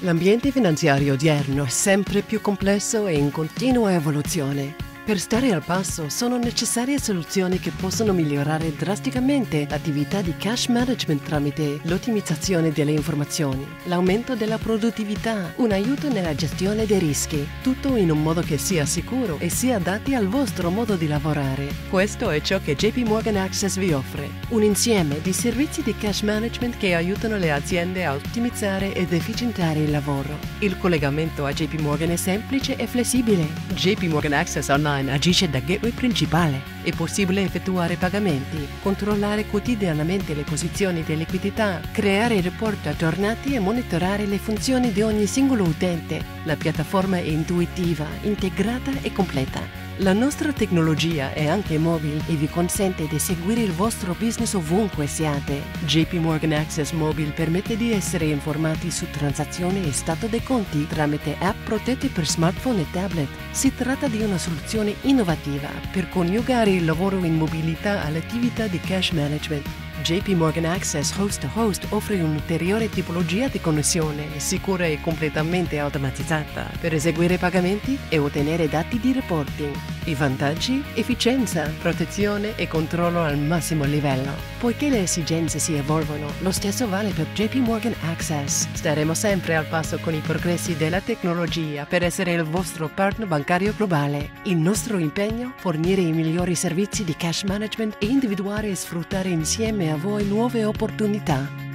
L'ambiente finanziario odierno è sempre più complesso e in continua evoluzione. Per stare al passo sono necessarie soluzioni che possono migliorare drasticamente l'attività di cash management tramite l'ottimizzazione delle informazioni, l'aumento della produttività, un aiuto nella gestione dei rischi, tutto in un modo che sia sicuro e sia adatti al vostro modo di lavorare. Questo è ciò che JP Morgan Access vi offre, un insieme di servizi di cash management che aiutano le aziende a ottimizzare ed efficientare il lavoro. Il collegamento a JP Morgan è semplice e flessibile. JP Morgan Access Online Online agisce da gateway principale. È possibile effettuare pagamenti, controllare quotidianamente le posizioni di liquidità, creare report aggiornati e monitorare le funzioni di ogni singolo utente. La piattaforma è intuitiva, integrata e completa. La nostra tecnologia è anche mobile e vi consente di seguire il vostro business ovunque siate. JP Morgan Access Mobile permette di essere informati su transazioni e stato dei conti tramite app protette per smartphone e tablet. Si tratta di una soluzione innovativa per coniugare il lavoro in mobilità all'attività di cash management. JP Morgan Access Host to Host offre un'ulteriore tipologia di connessione sicura e completamente automatizzata per eseguire pagamenti e ottenere dati di reporting. I vantaggi? Efficienza, protezione e controllo al massimo livello. Poiché le esigenze si evolvono, lo stesso vale per JP Morgan Access. Staremo sempre al passo con i progressi della tecnologia per essere il vostro partner bancario globale. Il nostro impegno? Fornire i migliori servizi di cash management e individuare e sfruttare insieme a voi nuove opportunità.